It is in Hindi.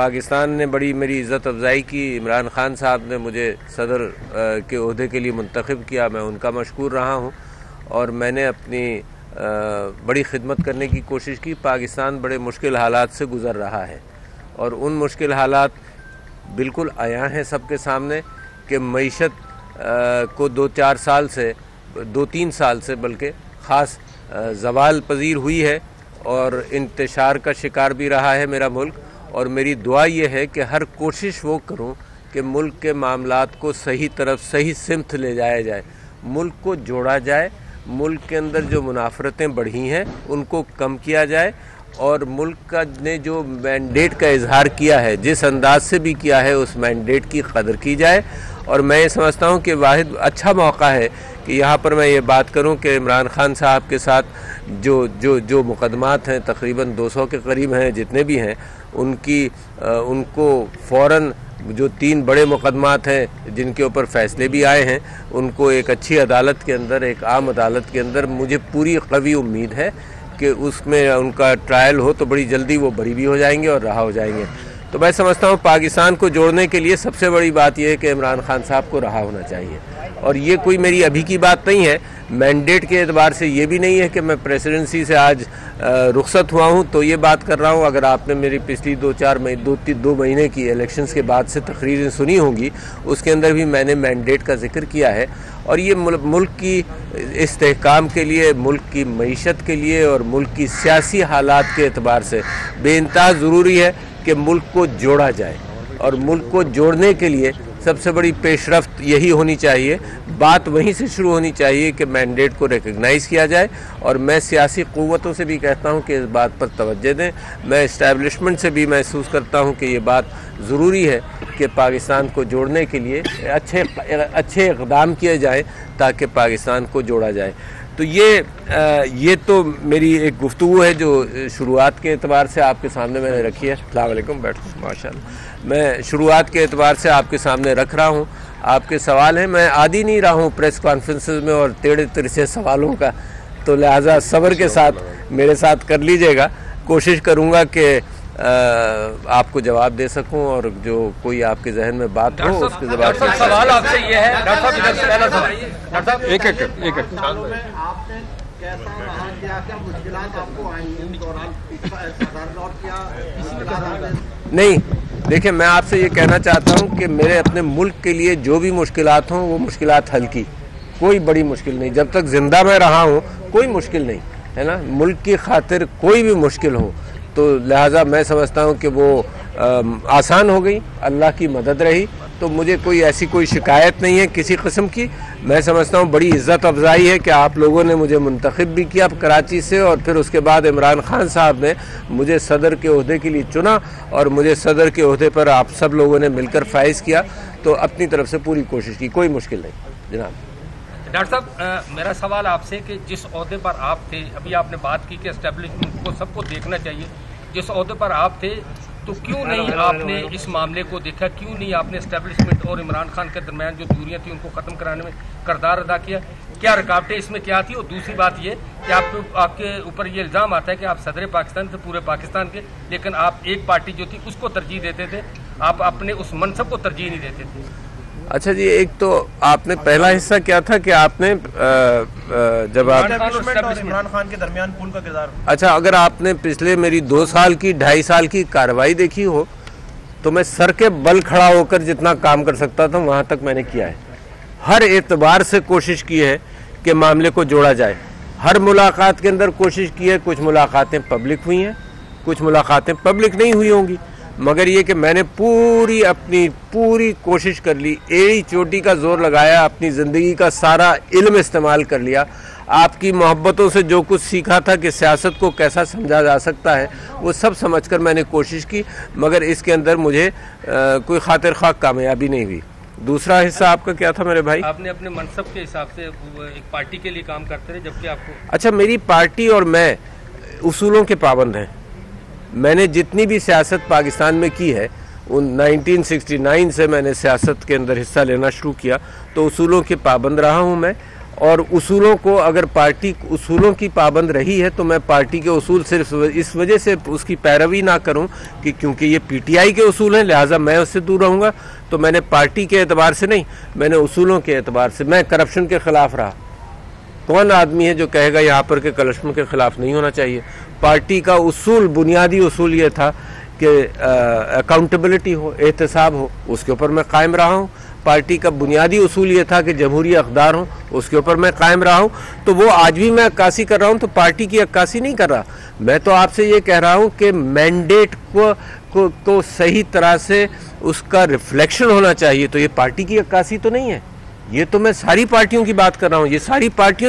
पाकिस्तान ने बड़ी मेरी इज़्ज़त अफजाई की। इमरान खान साहब ने मुझे सदर के अहदे के लिए मंतखब किया। मैं उनका मशहूर रहा हूँ और मैंने अपनी बड़ी खिदमत करने की कोशिश की। पाकिस्तान बड़े मुश्किल हालात से गुज़र रहा है और उन मुश्किल हालात बिल्कुल आया हैं सबके सामने कि मीशत को दो चार साल से, दो तीन साल से बल्कि ख़ास जवाल पजीर हुई है और इंतशार का शिकार भी रहा है मेरा मुल्क। और मेरी दुआ ये है कि हर कोशिश वो करूँ कि मुल्क के मामला को सही तरफ़ सही सिमत ले जाया जाए। मुल्क को जोड़ा जाए, मुल्क के अंदर जो मुनाफरतें बढ़ी हैं, उनको कम किया जाए और मुल्क का ने जो मैंडेट का इजहार किया है, जिस अंदाज से भी किया है, उस मैंडेट की कदर की जाए। और मैं ये समझता हूँ कि वाहिद अच्छा मौका है कि यहाँ पर मैं ये बात करूँ कि इमरान खान साहब के साथ जो जो जो मुकदमात हैं तकरीबन 200 के करीब हैं जितने भी हैं उनकी आ, उनको फ़ौर जो तीन बड़े मुकदमात हैं जिनके ऊपर फ़ैसले भी आए हैं उनको एक अच्छी अदालत के अंदर एक आम अदालत के अंदर मुझे पूरी कवी उम्मीद है कि उसमें उनका ट्रायल हो तो बड़ी जल्दी वो बरी भी हो जाएँगे और रहा हो जाएँगे। तो मैं समझता हूँ पाकिस्तान को जोड़ने के लिए सबसे बड़ी बात यह है कि इमरान खान साहब को रहा होना चाहिए। और ये कोई मेरी अभी की बात नहीं है। मैंडेट के एतबार से ये भी नहीं है कि मैं प्रेसिडेंसी से आज रुखसत हुआ हूँ। तो ये बात कर रहा हूँ, अगर आपने मेरी पिछली दो चार महीने दो तीन दो महीने की इलेक्शंस के बाद से तकरीरें सुनी होंगी, उसके अंदर भी मैंने मैंडेट का ज़िक्र किया है। और ये मुल्क की इस्तेकाम के लिए, मुल्क की मीशत के लिए और मुल्क की सियासी हालात के अतबार से बेनता ज़रूरी है कि मुल्क को जोड़ा जाए। और मुल्क को जोड़ने के लिए सबसे बड़ी पेशरफ्त यही होनी चाहिए। बात वहीं से शुरू होनी चाहिए कि मैंडेट को रिकगनाइज़ किया जाए और मैं सियासी क़वतों से भी कहता हूँ कि इस बात पर तोज्जह दें। मैं इस्टेबलिशमेंट से भी महसूस करता हूँ कि ये बात ज़रूरी है कि पाकिस्तान को जोड़ने के लिए अच्छे अच्छे इकदाम किए जाएँ ताकि पाकिस्तान को जोड़ा जाए। तो ये आ, ये तो मेरी एक गुफ्तु है जो शुरुआत के अतबार से आपके सामने मैंने रखी है। अल्लाम बैठो। माशा मैं शुरुआत के अतबार से आपके सामने रख रहा हूँ। आपके सवाल हैं मैं आदि नहीं रहा हूँ प्रेस कॉन्फ्रेंस में और टेढ़े तिरछे सवालों का। तो लिहाजा सब्र के साथ मेरे साथ कर लीजिएगा। कोशिश करूँगा कि आपको जवाब दे सकूँ और जो कोई आपके जहन में बात हो उसके जवाब सवाल आपसे ये है डॉक्टर साहब पहला सवाल। एक एक एक एक। नहीं देखिए मैं आपसे ये कहना चाहता हूँ कि मेरे अपने मुल्क के लिए जो भी मुश्किल हों वो मुश्किल हल की। कोई बड़ी मुश्किल नहीं। जब तक ज़िंदा मैं रहा हूँ कोई मुश्किल नहीं है ना? मुल्क की खातिर कोई भी मुश्किल हो तो लिहाजा मैं समझता हूँ कि वो आसान हो गई, अल्लाह की मदद रही। तो मुझे कोई ऐसी कोई शिकायत नहीं है किसी कस्म की। मैं समझता हूँ बड़ी इज़्ज़त अफजाई है कि आप लोगों ने मुझे मुंतखब भी किया कराची से और फिर उसके बाद इमरान खान साहब ने मुझे सदर के अहदे के लिए चुना और मुझे सदर के अहदे पर आप सब लोगों ने मिलकर फाइज किया। तो अपनी तरफ़ से पूरी कोशिश की, कोई मुश्किल नहीं। जनाब। डॉक्टर साहब मेरा सवाल आपसे कि जिस अहदे पर आप थे अभी आपने बात की कि इस्टेब्लिशमेंट को सबको देखना चाहिए। जिस अहदे पर आप थे तो क्यों नहीं आपने इस मामले को देखा? क्यों नहीं आपने इस्टेब्लिशमेंट और इमरान खान के दरमियान जो दूरियाँ थी उनको ख़त्म कराने में करदार अदा किया? क्या रुकावटें इसमें क्या थी? और दूसरी बात ये कि आपको आपके ऊपर ये इल्ज़ाम आता है कि आप सदर पाकिस्तान थे पूरे पाकिस्तान के लेकिन आप एक पार्टी जो थी उसको तरजीह देते थे। आप अपने उस मनसब को तरजीह नहीं देते थे। अच्छा जी एक तो आपने पहला हिस्सा क्या था कि आपने जब आप इमरान खान के दरमियान पुल का किरदार। अच्छा अगर आपने पिछले मेरी दो साल की ढाई साल की कार्रवाई देखी हो तो मैं सर के बल खड़ा होकर जितना काम कर सकता था वहाँ तक मैंने किया है। हर एतबार से कोशिश की है कि मामले को जोड़ा जाए। हर मुलाकात के अंदर कोशिश की है कुछ मुलाकातें पब्लिक हुई हैं कुछ मुलाकातें पब्लिक नहीं हुई होंगी। मगर ये कि मैंने पूरी अपनी पूरी कोशिश कर ली एड़ी चोटी का ज़ोर लगाया अपनी ज़िंदगी का सारा इल्म इस्तेमाल कर लिया। आपकी मोहब्बतों से जो कुछ सीखा था कि सियासत को कैसा समझा जा सकता है वो सब समझकर मैंने कोशिश की मगर इसके अंदर मुझे आ, कोई खातिर खाक कामयाबी नहीं हुई। दूसरा हिस्सा आपका क्या था मेरे भाई? आपने अपने मनसब के हिसाब से एक पार्टी के लिए काम करते रहे जबकि आपको अच्छा मेरी पार्टी और मैं उसूलों के पाबंद हैं। मैंने जितनी भी सियासत पाकिस्तान में की है, उन 1969 से मैंने सियासत के अंदर हिस्सा लेना शुरू किया। तो उसूलों के पाबंद रहा हूँ मैं। और उसूलों को अगर पार्टी, उसूलों की पाबंद रही है तो मैं पार्टी के उसूल सिर्फ़ इस वजह से उसकी पैरवी ना करूँ कि क्योंकि ये पीटीआई के उसूल हैं, लिहाजा मैं उससे दूर रहूँगा। तो मैंने पार्टी के एतबार से नहीं, मैंने उसूलों के एतबार से, मैं करप्शन के ख़िलाफ़ रहा। कौन आदमी है जो कहेगा यहाँ पर के करप्शन के ख़िलाफ़ नहीं होना चाहिए? पार्टी का उसूल बुनियादी उसूल ये था कि अकाउंटेबिलिटी हो एहतसाब हो उसके ऊपर मैं कायम रहा हूँ। पार्टी का बुनियादी उसूल ये था कि जमहूरी अकदार हो उसके ऊपर मैं कायम रहा हूँ। तो वो आज भी मैं अक्कासी कर रहा हूँ तो पार्टी की अक्कासी नहीं कर रहा। मैं तो आपसे ये कह रहा हूँ कि मैंडेट को, को को सही तरह से उसका रिफ्लेक्शन होना चाहिए। तो ये पार्टी की अक्कासी तो नहीं है। ये तो मैं सारी पार्टियों की बात कर रहा हूँ। ये सारी पार्टियों ने